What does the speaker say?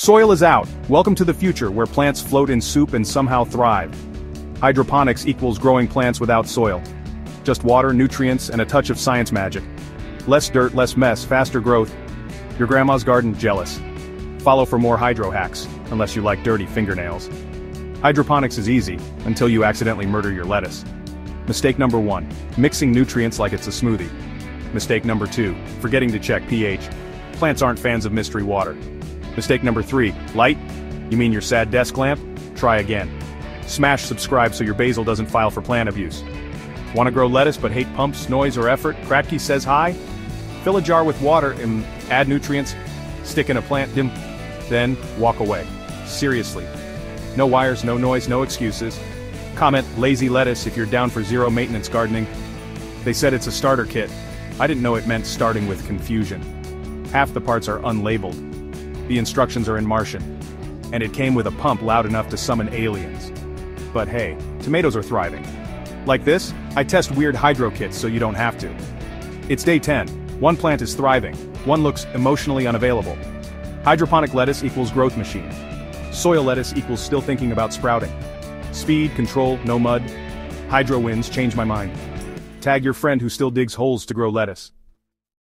Soil is out. Welcome to the future where plants float in soup and somehow thrive. Hydroponics equals growing plants without soil. Just water, nutrients, and a touch of science magic. Less dirt, less mess, faster growth. Your grandma's garden, jealous. Follow for more hydro hacks, unless you like dirty fingernails. Hydroponics is easy, until you accidentally murder your lettuce. Mistake number 1. Mixing nutrients like it's a smoothie. Mistake number 2. Forgetting to check pH. Plants aren't fans of mystery water. Mistake number 3. Light? You mean your sad desk lamp? Try again. Smash subscribe so your basil doesn't file for plant abuse. Want to grow lettuce but hate pumps, noise, or effort? Kratky says hi? Fill a jar with water and add nutrients, stick in a plant dim, then walk away. Seriously. No wires, no noise, no excuses. Comment lazy lettuce if you're down for zero maintenance gardening. They said it's a starter kit. I didn't know it meant starting with confusion. Half the parts are unlabeled. The instructions are in Martian. And it came with a pump loud enough to summon aliens. But hey, tomatoes are thriving. Like this, I test weird hydro kits so you don't have to. It's day 10. One plant is thriving, one looks emotionally unavailable. Hydroponic lettuce equals growth machine. Soil lettuce equals still thinking about sprouting. Speed, control, no mud. Hydro winds change my mind. Tag your friend who still digs holes to grow lettuce.